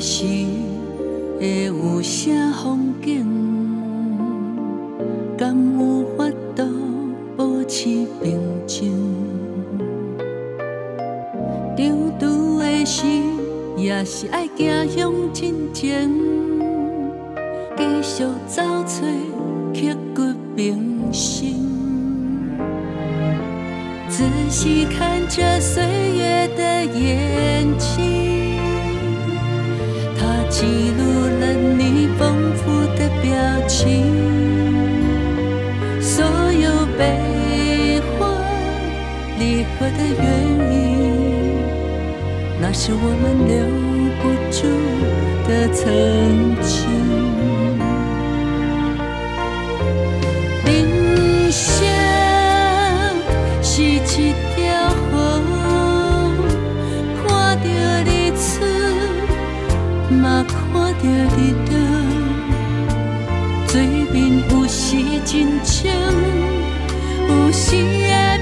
时，会有啥风景？敢有法度保持平静？长途的时，也是爱行向前前，继续走找刻骨铭心。仔细看着岁月的眼睛，记录了你丰富的表情。所有悲欢离合的原因，那是我们留不住的曾经。着日落。水边有时真清，有时的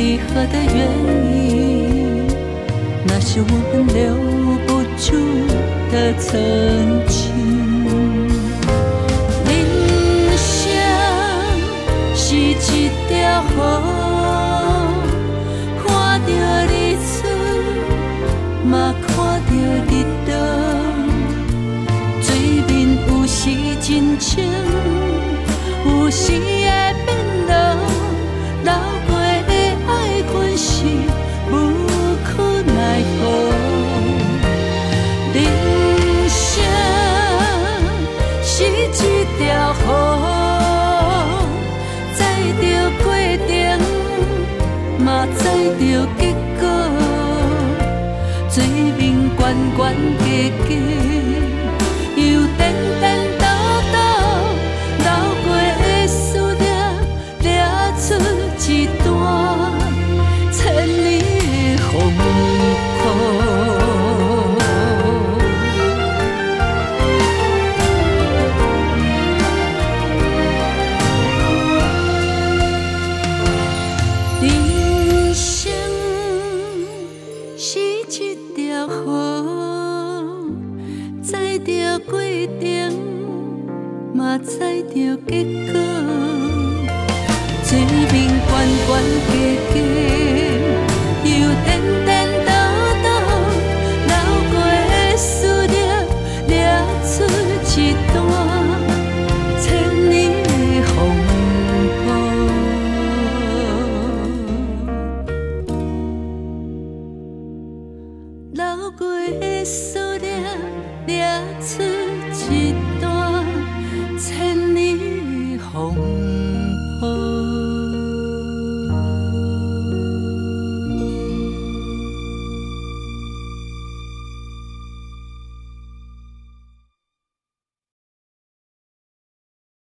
离合的原因，那是我们留不住的曾经。人生是一条河，看着日出，嘛看着日落。水面有时真清。有时会变老，着结果。水面悬悬低低，一条河，载着过程。嘛知着结果，水面悬悬低低，又颠的